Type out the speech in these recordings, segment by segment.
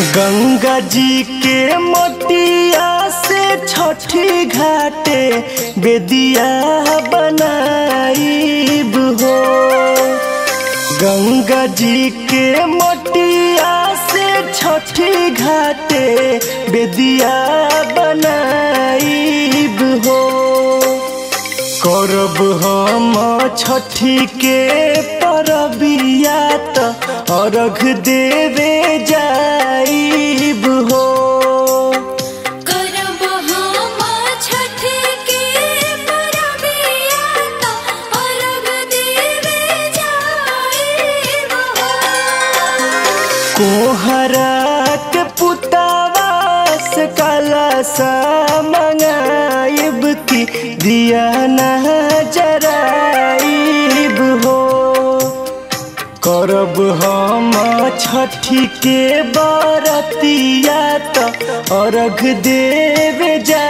गंगा जी के मोटिया से छठी घाटे बेदिया बनाईब हो। गंगा जी के मोटिया से छठी घाटे बेदिया बनाईब हो। करब हम छठी के परबिया त अर्घ देवे जाइब हो। कोहरा के पुतावा से काला सा मंगाइब की दिया न हो करब हम छठी के बरतिया त अर्घ देव जाइब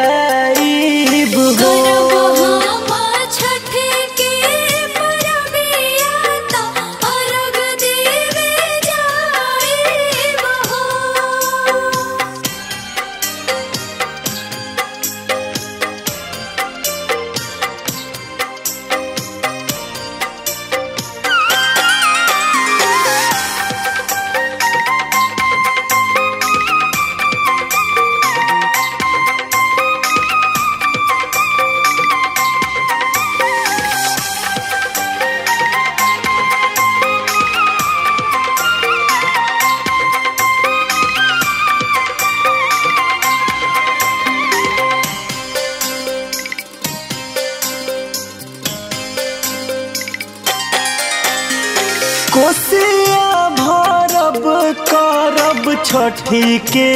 कोसिया भरब, करब छठी के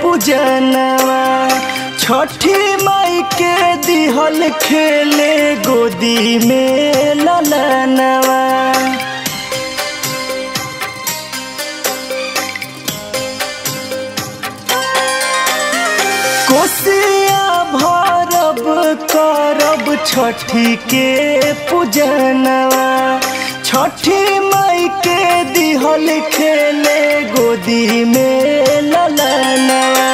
पूजनवा। छठी माई के दिहल खेले गोदी में ललनवा कोसिया भरब, करब छठी के पूजनवा। छठी दिहल खेले गोदी में ललनवा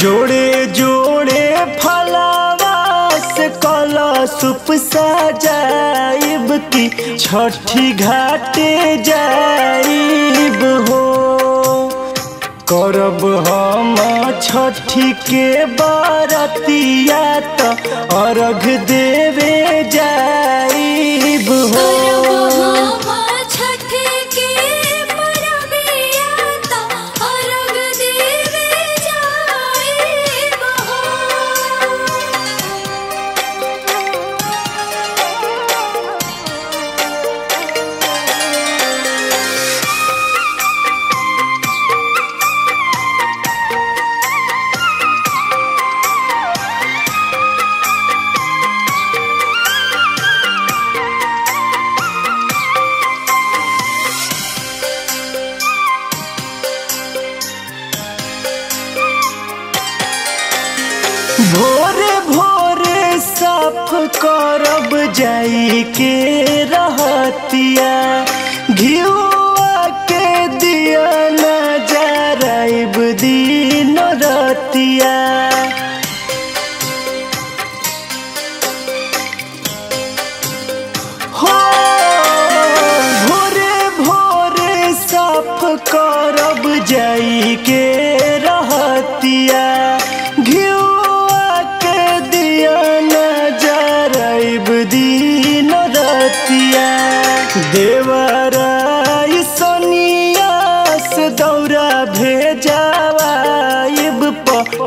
जोड़े जोड़े फलावास कला सुप सजाइब की छठी घाटे जाइब हो। करब हम छठी के बरतिया त अर्घ देवे जाइब भोरे भोरे साफ़ करब जाई के रहतिया।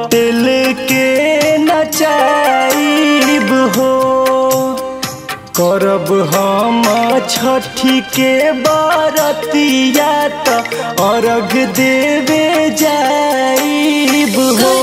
पटेल के नचाइब हो। करब हम छठी के बरतिया त अर्घ देवे जाइब हो।